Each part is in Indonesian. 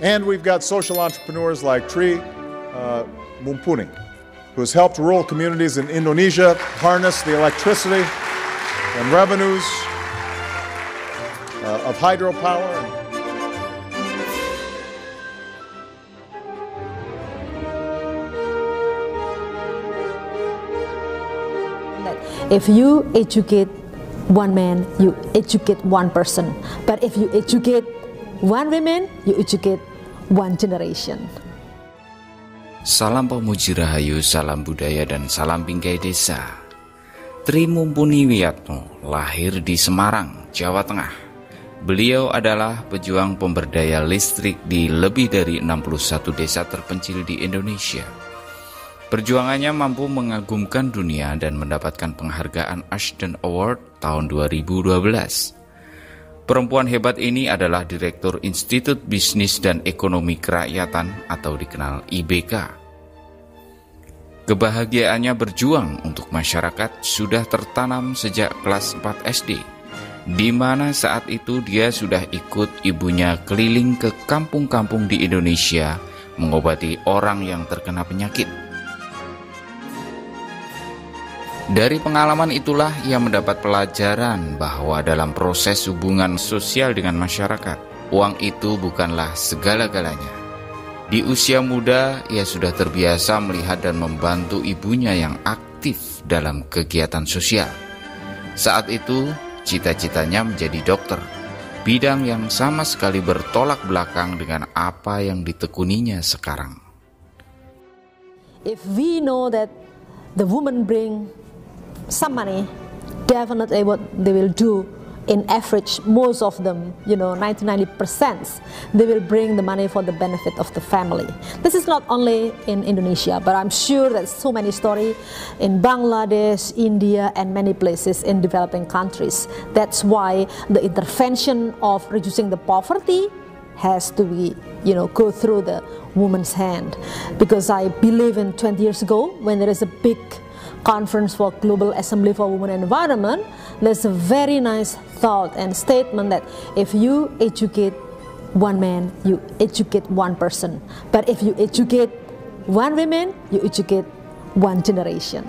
And we've got social entrepreneurs like Tri uh, Mumpuni, who has helped rural communities in Indonesia harness the electricity and revenues uh, of hydropower. If you educate one man, you educate one person. But if you educate one woman, you educate one generation. Salam pemuji rahayu, salam budaya dan salam bingkai desa. Tri Mumpuni Wiyatno lahir di Semarang, Jawa Tengah. Beliau adalah pejuang pemberdaya listrik di lebih dari 61 desa terpencil di Indonesia. Perjuangannya mampu mengagumkan dunia dan mendapatkan penghargaan Ashton Award tahun 2012. Perempuan hebat ini adalah Direktur Institut Bisnis dan Ekonomi Kerakyatan atau dikenal IBK. Kebahagiaannya berjuang untuk masyarakat sudah tertanam sejak kelas 4 SD, di mana saat itu dia sudah ikut ibunya keliling ke kampung-kampung di Indonesia mengobati orang yang terkena penyakit. Dari pengalaman itulah ia mendapat pelajaran bahwa dalam proses hubungan sosial dengan masyarakat, uang itu bukanlah segala-galanya. Di usia muda, ia sudah terbiasa melihat dan membantu ibunya yang aktif dalam kegiatan sosial. Saat itu, cita-citanya menjadi dokter, bidang yang sama sekali bertolak belakang dengan apa yang ditekuninya sekarang. If we know that the woman bring some money, definitely what they will do in average, most of them, you know, 90 90%, they will bring the money for the benefit of the family. This is not only in Indonesia, but I'm sure there's so many stories in Bangladesh, India, and many places in developing countries. That's why the intervention of reducing the poverty has to be, you know, go through the woman's hand. Because I believe in 20 years ago, when there is a big conference for Global Assembly for Women and Environment, there's a very nice thought and statement that if you educate one man, you educate one person. But if you educate one woman, you educate one generation.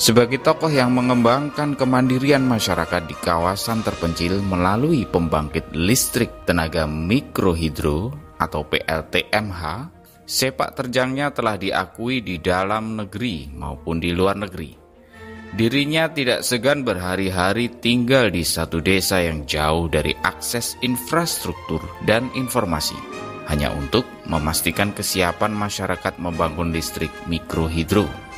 Sebagai tokoh yang mengembangkan kemandirian masyarakat di kawasan terpencil melalui pembangkit listrik tenaga mikrohidro atau PLTMH, sepak terjangnya telah diakui di dalam negeri maupun di luar negeri. Dirinya tidak segan berhari-hari tinggal di satu desa yang jauh dari akses infrastruktur dan informasi, hanya untuk memastikan kesiapan masyarakat membangun listrik mikrohidro.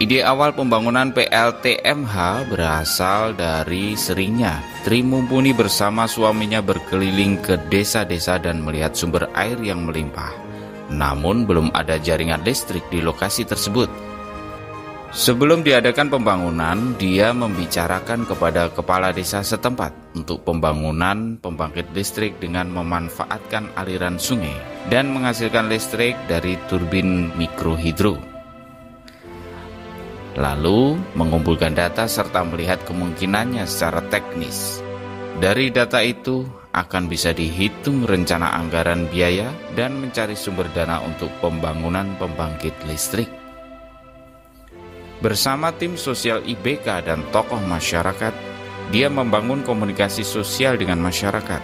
Ide awal pembangunan PLTMH berasal dari seringnya Tri Mumpuni bersama suaminya berkeliling ke desa-desa dan melihat sumber air yang melimpah. Namun belum ada jaringan listrik di lokasi tersebut. Sebelum diadakan pembangunan, dia membicarakan kepada kepala desa setempat untuk pembangunan pembangkit listrik dengan memanfaatkan aliran sungai dan menghasilkan listrik dari turbin mikrohidro lalu mengumpulkan data serta melihat kemungkinannya secara teknis. Dari data itu akan bisa dihitung rencana anggaran biaya dan mencari sumber dana untuk pembangunan pembangkit listrik. Bersama tim sosial IBK dan tokoh masyarakat, dia membangun komunikasi sosial dengan masyarakat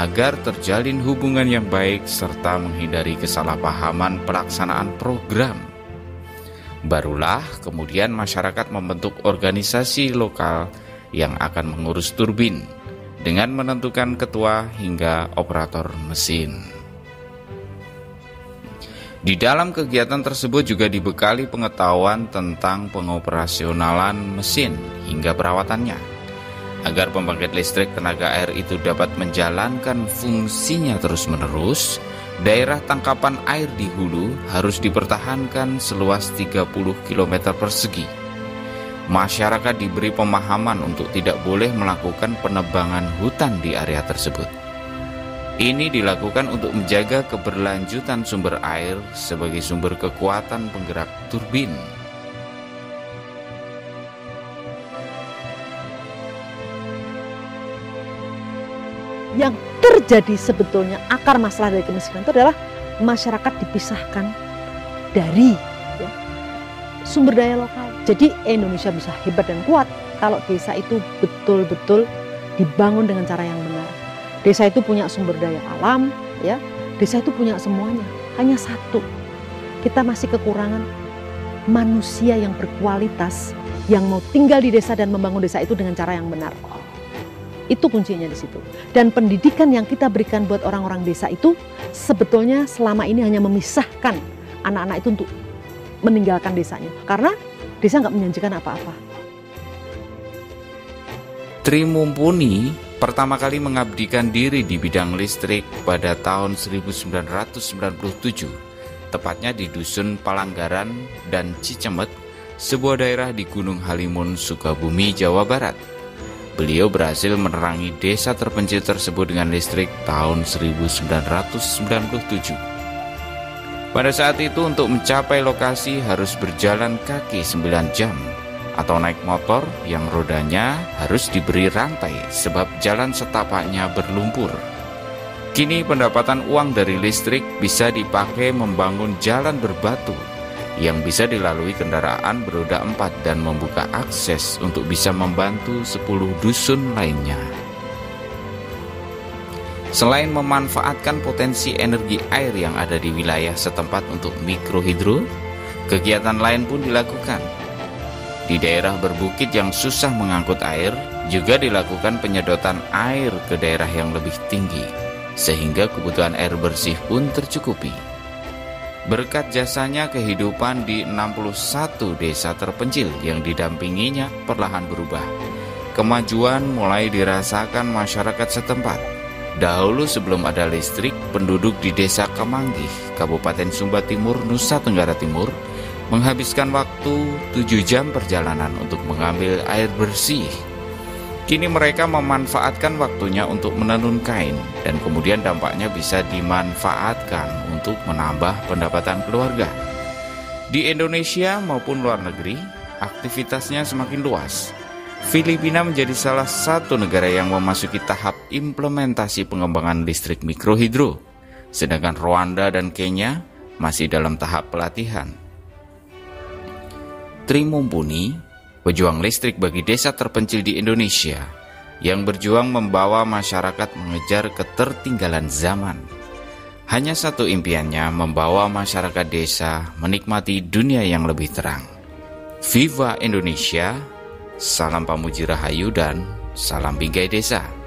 agar terjalin hubungan yang baik serta menghindari kesalahpahaman pelaksanaan program Barulah kemudian masyarakat membentuk organisasi lokal yang akan mengurus turbin dengan menentukan ketua hingga operator mesin. Di dalam kegiatan tersebut juga dibekali pengetahuan tentang pengoperasionalan mesin hingga perawatannya, agar pembangkit listrik tenaga air itu dapat menjalankan fungsinya terus-menerus daerah tangkapan air di hulu harus dipertahankan seluas 30 km persegi. Masyarakat diberi pemahaman untuk tidak boleh melakukan penebangan hutan di area tersebut. Ini dilakukan untuk menjaga keberlanjutan sumber air sebagai sumber kekuatan penggerak turbin. Yang terjadi sebetulnya akar masalah dari kemiskinan itu adalah masyarakat dipisahkan dari ya, sumber daya lokal. Jadi Indonesia bisa hebat dan kuat kalau desa itu betul-betul dibangun dengan cara yang benar. Desa itu punya sumber daya alam, ya. Desa itu punya semuanya. Hanya satu, kita masih kekurangan manusia yang berkualitas yang mau tinggal di desa dan membangun desa itu dengan cara yang benar. Itu kuncinya di situ. Dan pendidikan yang kita berikan buat orang-orang desa itu sebetulnya selama ini hanya memisahkan anak-anak itu untuk meninggalkan desanya. Karena desa nggak menjanjikan apa-apa. Tri Mumpuni pertama kali mengabdikan diri di bidang listrik pada tahun 1997, tepatnya di Dusun Palanggaran dan Cicemet, sebuah daerah di Gunung Halimun, Sukabumi, Jawa Barat. Beliau berhasil menerangi desa terpencil tersebut dengan listrik tahun 1997. Pada saat itu untuk mencapai lokasi harus berjalan kaki 9 jam atau naik motor yang rodanya harus diberi rantai sebab jalan setapaknya berlumpur. Kini pendapatan uang dari listrik bisa dipakai membangun jalan berbatu yang bisa dilalui kendaraan beroda empat dan membuka akses untuk bisa membantu 10 dusun lainnya. Selain memanfaatkan potensi energi air yang ada di wilayah setempat untuk mikrohidro, kegiatan lain pun dilakukan di daerah berbukit yang susah mengangkut air, juga dilakukan penyedotan air ke daerah yang lebih tinggi, sehingga kebutuhan air bersih pun tercukupi. Berkat jasanya kehidupan di 61 desa terpencil yang didampinginya perlahan berubah. Kemajuan mulai dirasakan masyarakat setempat. Dahulu sebelum ada listrik, penduduk di desa Kemanggih, Kabupaten Sumba Timur, Nusa Tenggara Timur, menghabiskan waktu 7 jam perjalanan untuk mengambil air bersih. Kini mereka memanfaatkan waktunya untuk menenun kain dan kemudian dampaknya bisa dimanfaatkan untuk menambah pendapatan keluarga. Di Indonesia maupun luar negeri, aktivitasnya semakin luas. Filipina menjadi salah satu negara yang memasuki tahap implementasi pengembangan listrik mikrohidro, sedangkan Rwanda dan Kenya masih dalam tahap pelatihan. Tri Mumpuni, pejuang listrik bagi desa terpencil di Indonesia, yang berjuang membawa masyarakat mengejar ketertinggalan zaman. Hanya satu impiannya membawa masyarakat desa menikmati dunia yang lebih terang. Viva Indonesia, salam pamuji rahayu dan salam bingkai desa.